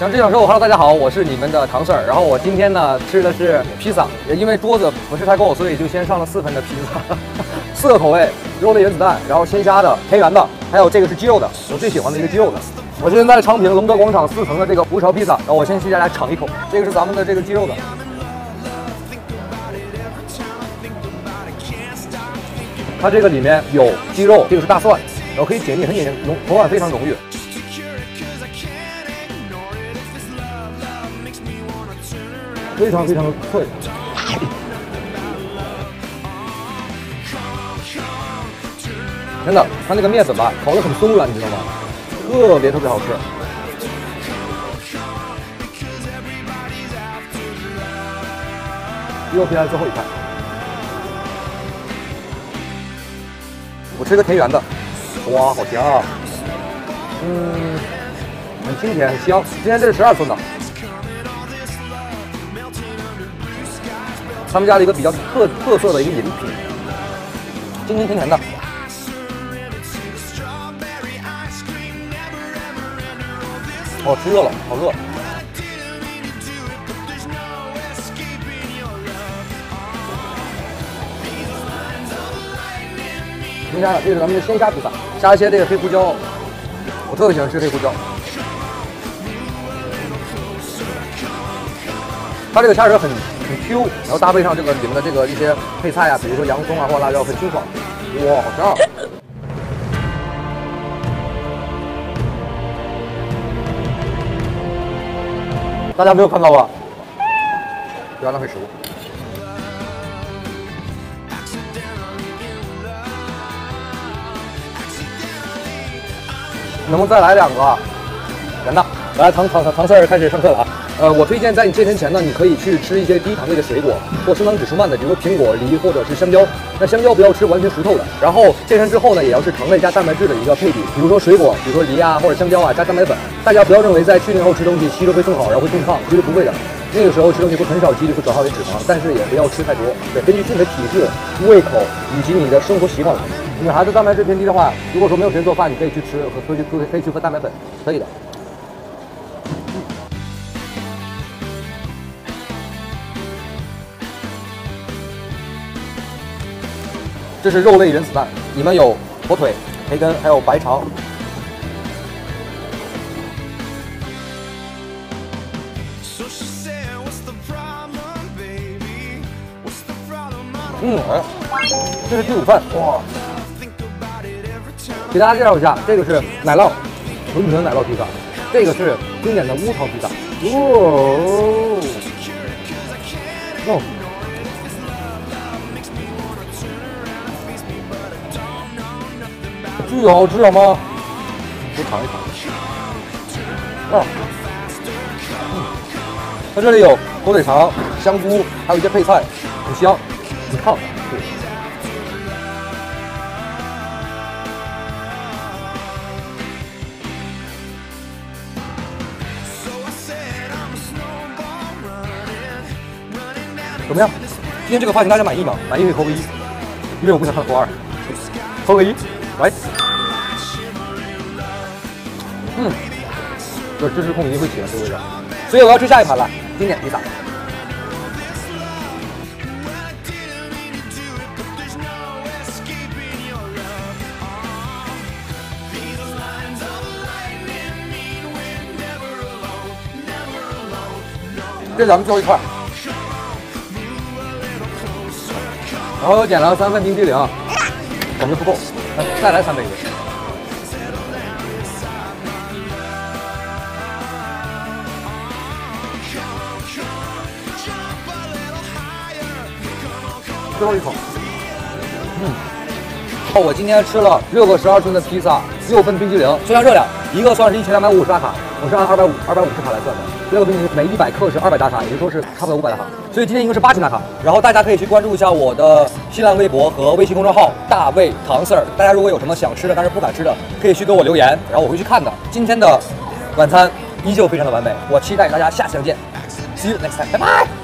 像这样说，Hello，大家好，我是你们的唐 Sir。然后我今天呢吃的是披萨，也因为桌子不是太够，所以就先上了四份的披萨，四个口味，肉类原子弹，然后鲜虾的、田园的，还有这个是鸡肉的，我最喜欢的一个鸡肉的。我现在在昌平龙德广场四层的这个胡潮披萨，然后我先去大家尝一口，这个是咱们的这个鸡肉的，它这个里面有鸡肉，这个是大蒜，然后可以解腻，很解腻，浓口感非常浓郁。非常非常的脆，真的，它那个面粉吧，烤的很松软，你知道吗？特别特别好吃。肉片最后一块，我吃个田园的，哇，好香啊！嗯，很清甜，很香。今天这是十二寸的。他们家的一个比较特特色的一个饮品，清清甜甜的。哦，吃热了，好热。新加的，这是咱们的鲜虾披萨，加一些这个黑胡椒，我特别喜欢吃黑胡椒。它这个虾仁很很 Q，然后搭配上这个里面的这个一些配菜啊，比如说洋葱啊或者辣椒，很清爽。哇，好香！大家没有看到吧？不要浪费食物。能不能再来两个？人呢？来，唐唐唐唐 Sir 开始上课了啊！呃，我推荐在你健身前呢，你可以去吃一些低糖类的水果或升糖指数慢的，比如说苹果、梨或者是香蕉。那香蕉不要吃完全熟透的。然后健身之后呢，也要是糖类加蛋白质的一个配比，比如说水果，比如说梨啊或者香蕉啊加蛋白粉。大家不要认为在训练后吃东西吸收会更好，然后会更胖，其实不会的。那个时候吃东西会很少几率会转化为脂肪，但是也不要吃太多。对，根据自己的体质、胃口以及你的生活习惯来。女孩子蛋白质偏低的话，如果说没有时间做饭，你可以去吃和可以可以可以去喝蛋白粉，可以的。这是肉类原子弹，里面有火腿、培根，还有白肠。嗯，哎，这是鸡骨饭，哇！给大家介绍一下，这个是奶酪，纯纯奶酪披萨，这个是经典的乌糖披萨，哦，哦。巨好吃，好吗？我尝一尝。啊，嗯，它这里有火腿肠、香菇，还有一些配菜，很香，很烫。怎么样？今天这个发型大家满意吗？满意可以扣个一，因为我不想看扣二，扣个一，来。嗯，这芝士控一定会喜欢这个味道，所以我要吃下一盘了，经典披萨。这咱们最后一块，然后又点了三份冰激凌，感觉不够，再来三杯。最后一口，嗯，哦，我今天吃了六个十二寸的披萨，六份冰激凌，算下热量，一个算是一千两百五十大卡，我是按二百五二百五十卡来算的，六个冰淇淋每一百克是二百大卡，也就是说是差不多五百大卡，所以今天一共是八千大卡。然后大家可以去关注一下我的新浪微博和微信公众号大卫唐 Sir，大家如果有什么想吃的但是不敢吃的，可以去给我留言，然后我会去看的。今天的晚餐依旧非常的完美，我期待大家下期再见，See you next time，拜拜。